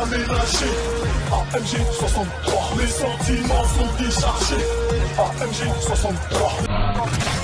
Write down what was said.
jamais lâcher. AMG 63, mes sentiments sont déchargés. AMG 63.